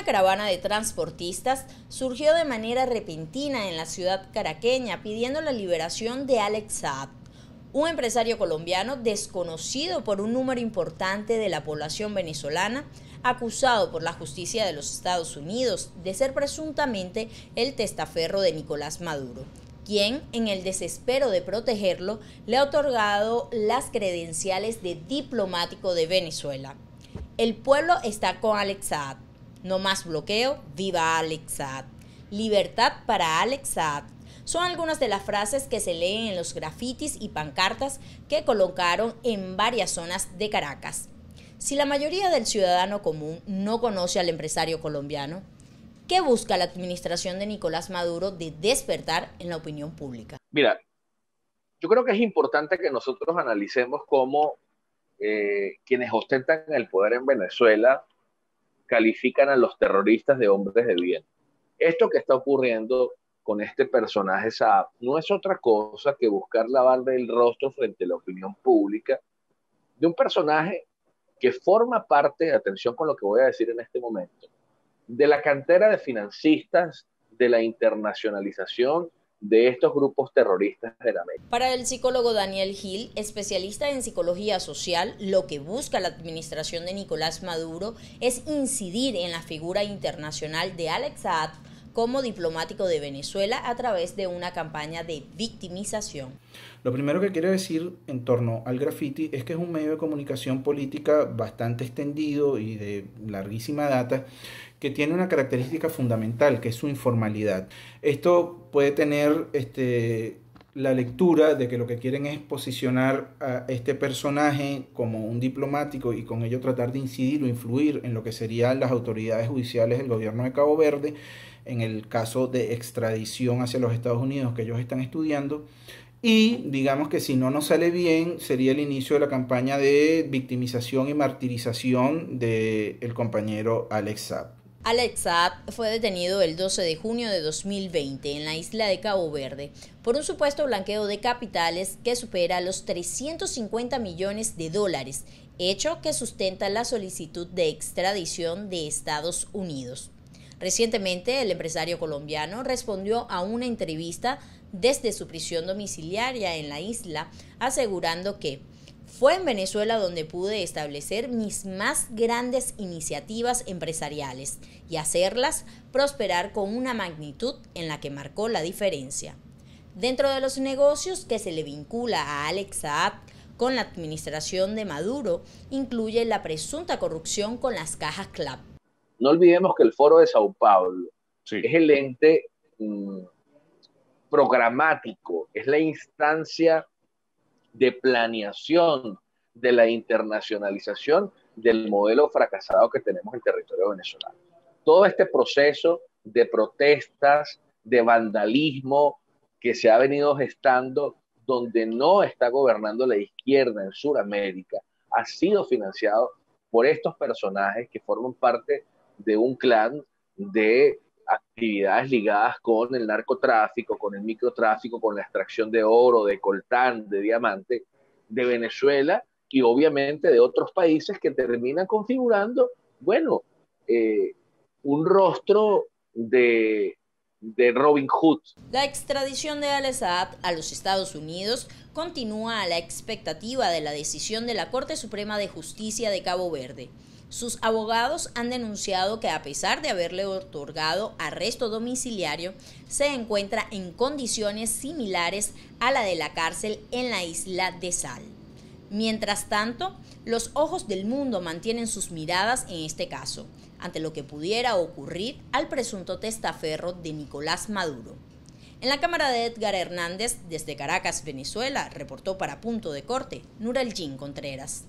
Una caravana de transportistas surgió de manera repentina en la ciudad caraqueña pidiendo la liberación de Alex Saad, un empresario colombiano desconocido por un número importante de la población venezolana, acusado por la justicia de los Estados Unidos de ser presuntamente el testaferro de Nicolás Maduro, quien, en el desespero de protegerlo, le ha otorgado las credenciales de diplomático de Venezuela. El pueblo está con Alex Saad. No más bloqueo, viva Alex Saad. Libertad para Alex son algunas de las frases que se leen en los grafitis y pancartas que colocaron en varias zonas de Caracas. Si la mayoría del ciudadano común no conoce al empresario colombiano, ¿qué busca la administración de Nicolás Maduro de despertar en la opinión pública? Mira, yo creo que es importante que nosotros analicemos cómo eh, quienes ostentan el poder en Venezuela califican a los terroristas de hombres de bien. Esto que está ocurriendo con este personaje Saab no es otra cosa que buscar lavarle el rostro frente a la opinión pública de un personaje que forma parte, atención con lo que voy a decir en este momento, de la cantera de financistas de la internacionalización de estos grupos terroristas de la América. Para el psicólogo Daniel Gil, especialista en psicología social, lo que busca la administración de Nicolás Maduro es incidir en la figura internacional de Alex Saad como diplomático de Venezuela a través de una campaña de victimización. Lo primero que quiero decir en torno al graffiti es que es un medio de comunicación política bastante extendido y de larguísima data que tiene una característica fundamental, que es su informalidad. Esto puede tener este, la lectura de que lo que quieren es posicionar a este personaje como un diplomático y con ello tratar de incidir o influir en lo que serían las autoridades judiciales del gobierno de Cabo Verde en el caso de extradición hacia los Estados Unidos que ellos están estudiando. Y digamos que si no nos sale bien, sería el inicio de la campaña de victimización y martirización del el compañero Alex Saab. Alex fue detenido el 12 de junio de 2020 en la isla de Cabo Verde por un supuesto blanqueo de capitales que supera los 350 millones de dólares, hecho que sustenta la solicitud de extradición de Estados Unidos. Recientemente, el empresario colombiano respondió a una entrevista desde su prisión domiciliaria en la isla, asegurando que fue en Venezuela donde pude establecer mis más grandes iniciativas empresariales y hacerlas prosperar con una magnitud en la que marcó la diferencia. Dentro de los negocios que se le vincula a Alex Saab con la administración de Maduro, incluye la presunta corrupción con las cajas CLAP, no olvidemos que el Foro de Sao Paulo es el ente mm, programático, es la instancia de planeación de la internacionalización del modelo fracasado que tenemos en el territorio venezolano. Todo este proceso de protestas, de vandalismo que se ha venido gestando donde no está gobernando la izquierda en Sudamérica, ha sido financiado por estos personajes que forman parte de un clan de actividades ligadas con el narcotráfico, con el microtráfico, con la extracción de oro, de coltán, de diamante de Venezuela y obviamente de otros países que terminan configurando, bueno, eh, un rostro de, de Robin Hood. La extradición de Al-Assad a los Estados Unidos continúa a la expectativa de la decisión de la Corte Suprema de Justicia de Cabo Verde. Sus abogados han denunciado que a pesar de haberle otorgado arresto domiciliario, se encuentra en condiciones similares a la de la cárcel en la isla de Sal. Mientras tanto, los ojos del mundo mantienen sus miradas en este caso, ante lo que pudiera ocurrir al presunto testaferro de Nicolás Maduro. En la cámara de Edgar Hernández, desde Caracas, Venezuela, reportó para Punto de Corte Nurel Contreras.